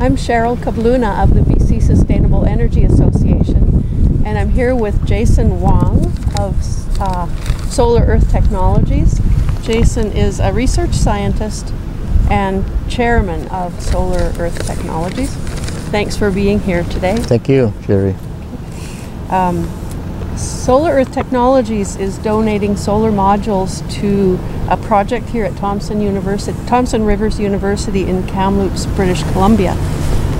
I'm Cheryl Kabloona of the BC Sustainable Energy Association, and I'm here with Jason Wang of uh, Solar Earth Technologies. Jason is a research scientist and chairman of Solar Earth Technologies. Thanks for being here today. Thank you, Jerry. Um, Solar Earth Technologies is donating solar modules to a project here at Thompson University, Thompson Rivers University in Kamloops, British Columbia.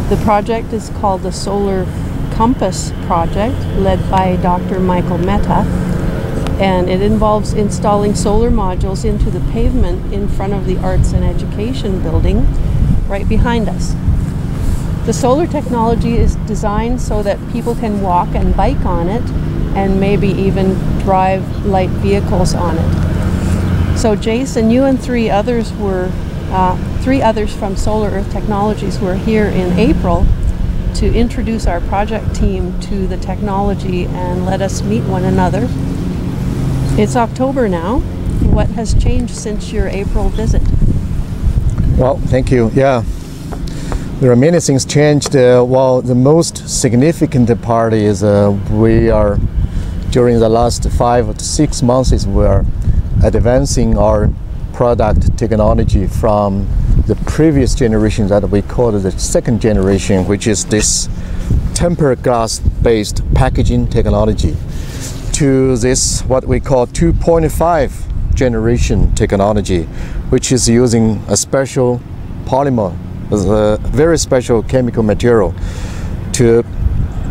The project is called the Solar Compass Project, led by Dr. Michael Mehta, and it involves installing solar modules into the pavement in front of the Arts and Education building right behind us. The solar technology is designed so that people can walk and bike on it and maybe even drive light vehicles on it. So Jason, you and three others were, uh, three others from Solar Earth Technologies were here in April to introduce our project team to the technology and let us meet one another. It's October now. What has changed since your April visit? Well, thank you. Yeah, there are many things changed. Uh, well, the most significant part is uh, we are during the last five to six months we are advancing our product technology from the previous generation that we call the second generation, which is this tempered glass based packaging technology, to this what we call 2.5 generation technology, which is using a special polymer, a very special chemical material to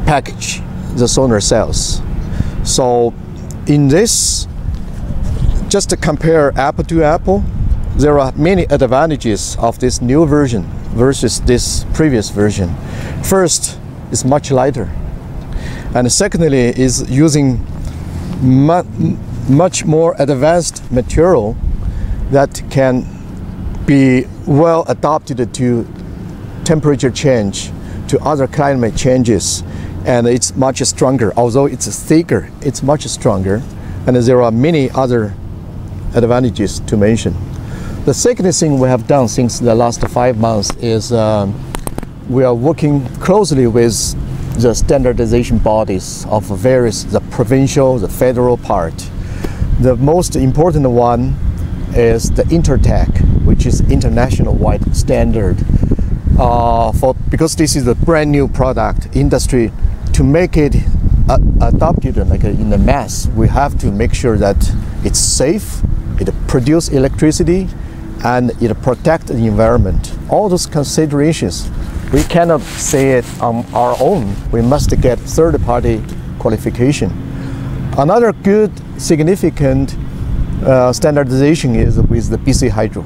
package the solar cells. So in this, just to compare apple to apple, there are many advantages of this new version versus this previous version. First, it's much lighter. And secondly, is using mu much more advanced material that can be well adapted to temperature change, to other climate changes, and it's much stronger. Although it's thicker, it's much stronger, and there are many other advantages to mention. The second thing we have done since the last five months is um, we are working closely with the standardization bodies of various, the provincial, the federal part. The most important one is the Intertek, which is international wide standard. Uh, for because this is a brand new product, industry to make it uh, adopted like in the mass, we have to make sure that it's safe, it produces electricity, and it protects the environment. All those considerations, we cannot say it on our own. We must get third-party qualification. Another good, significant uh, standardization is with the BC Hydro.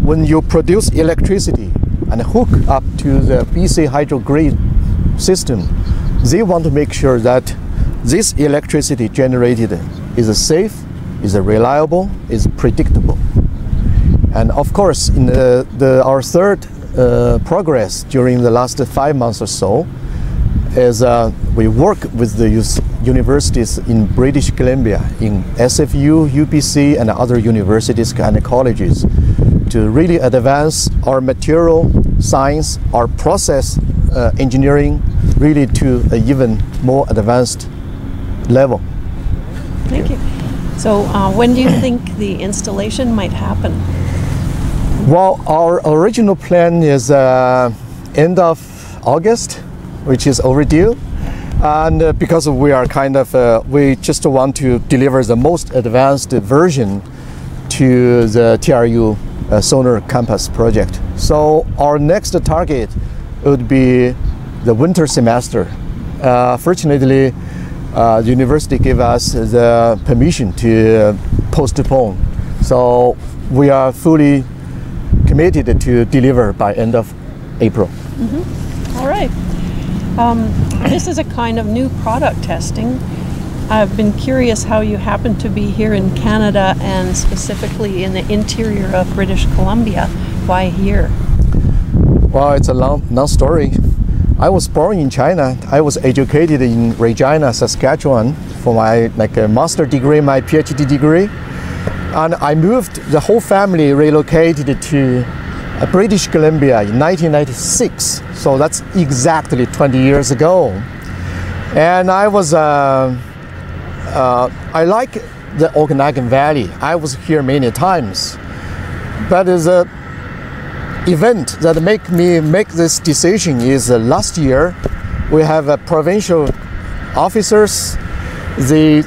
When you produce electricity and hook up to the BC Hydro grid system, they want to make sure that this electricity generated is safe, is reliable, is predictable. And of course, in the, the our third uh, progress during the last five months or so is uh, we work with the universities in British Columbia, in SFU, UBC, and other universities and colleges to really advance our material science, our process uh, engineering, really to an even more advanced level. Thank you. So, uh, when do you think the installation might happen? Well, our original plan is uh, end of August, which is overdue. And uh, because we are kind of, uh, we just want to deliver the most advanced version to the TRU uh, Compass project. So our next target would be the winter semester. Uh, fortunately, uh, the university gave us the permission to postpone. So we are fully committed to deliver by end of April. Mm -hmm. All right. Um, this is a kind of new product testing. I've been curious how you happen to be here in Canada and specifically in the interior of British Columbia. Why here? Well, it's a long, long story. I was born in China. I was educated in Regina, Saskatchewan for my like a master degree, my PhD degree and I moved, the whole family relocated to British Columbia in 1996. So that's exactly 20 years ago. And I was, uh, uh, I like the Okanagan Valley. I was here many times. But the event that make me make this decision is uh, last year we have uh, provincial officers. They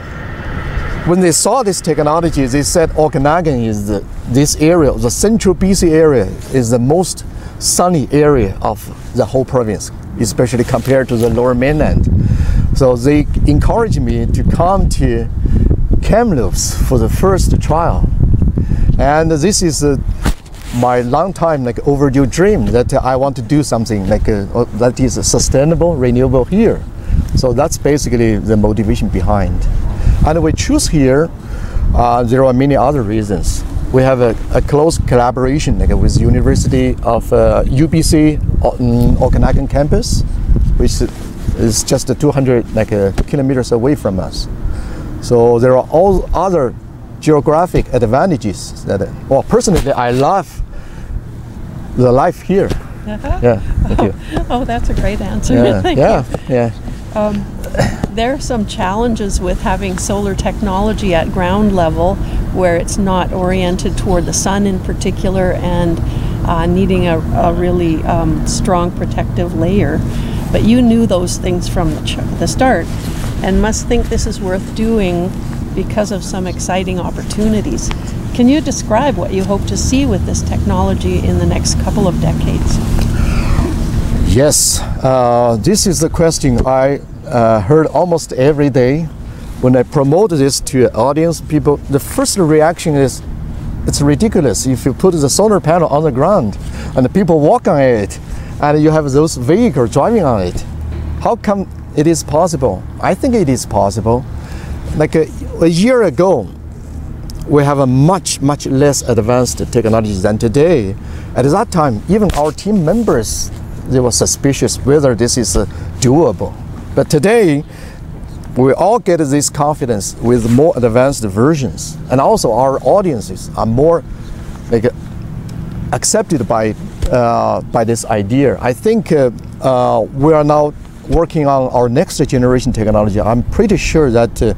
when they saw this technology, they said Okanagan is the, this area, the central BC area, is the most sunny area of the whole province, especially compared to the lower mainland. So they encouraged me to come to Kamloops for the first trial. And this is uh, my long time like overdue dream that I want to do something like uh, that is sustainable, renewable here. So that's basically the motivation behind. And we choose here, uh, there are many other reasons. We have a, a close collaboration like, with University of uh, UBC uh, Okanagan campus, which is just 200 like, uh, kilometers away from us. So there are all other geographic advantages that, well, personally, I love the life here. Uh-huh. Yeah, thank oh, you. oh, that's a great answer. Yeah, Thank yeah, you. yeah. Um, there are some challenges with having solar technology at ground level where it's not oriented toward the sun in particular and uh, needing a, a really um, strong protective layer. But you knew those things from the, the start and must think this is worth doing because of some exciting opportunities. Can you describe what you hope to see with this technology in the next couple of decades? Yes, uh, this is the question I uh, heard almost every day when I promote this to an audience. People, the first reaction is, "It's ridiculous if you put the solar panel on the ground and the people walk on it, and you have those vehicles driving on it. How come it is possible? I think it is possible. Like a, a year ago, we have a much much less advanced technology than today. At that time, even our team members they were suspicious whether this is uh, doable. But today, we all get this confidence with more advanced versions, and also our audiences are more like accepted by uh, by this idea. I think uh, uh, we are now working on our next generation technology. I'm pretty sure that uh,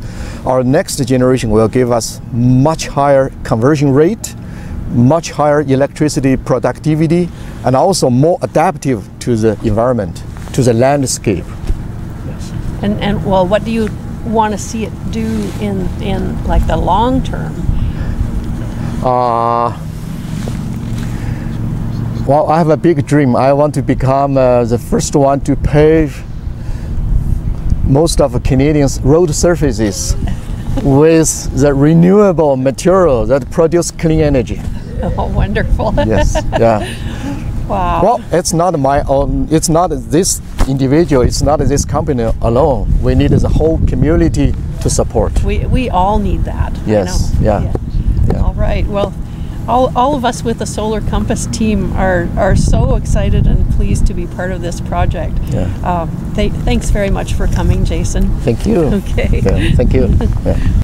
our next generation will give us much higher conversion rate, much higher electricity productivity, and also more adaptive to the environment, to the landscape. And, and well, what do you want to see it do in, in like the long term? Uh, well, I have a big dream. I want to become uh, the first one to pave most of Canadians' road surfaces with the renewable material that produce clean energy. Oh, wonderful. Yes, yeah. wow. Well, it's not my own. It's not this individual. It's not this company alone. We need the whole community to support. we, we all need that. Yes, know. yeah, yeah. All right. Well, all, all of us with the Solar Compass team are, are so excited and pleased to be part of this project. Yeah. Um, th- thanks very much for coming, Jason. Thank you. Okay. Yeah, thank you. Yeah.